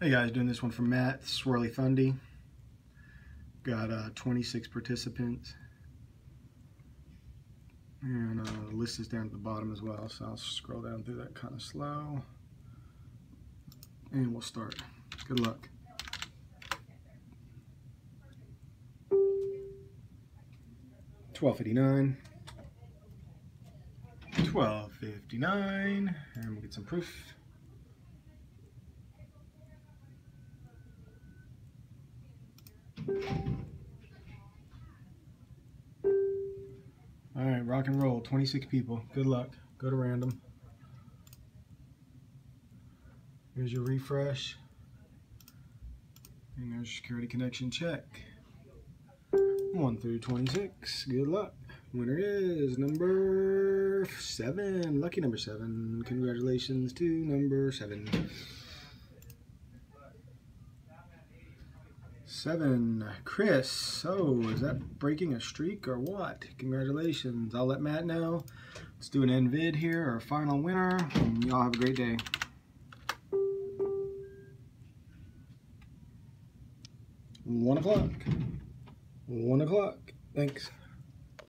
Hey guys, doing this one for Matt, Swirly Thundy. Got uh, 26 participants. And uh, the list is down at the bottom as well, so I'll scroll down through that kind of slow. And we'll start. Good luck. Twelve fifty nine. Twelve fifty nine. And we'll get some proof. All right, rock and roll. 26 people. Good luck. Go to random. Here's your refresh. And there's security connection check. 1 through 26. Good luck. Winner is number 7. Lucky number 7. Congratulations to number 7. Seven, Chris. So, is that breaking a streak or what? Congratulations. I'll let Matt know. Let's do an end vid here, our final winner. Y'all have a great day. One o'clock. One o'clock. Thanks.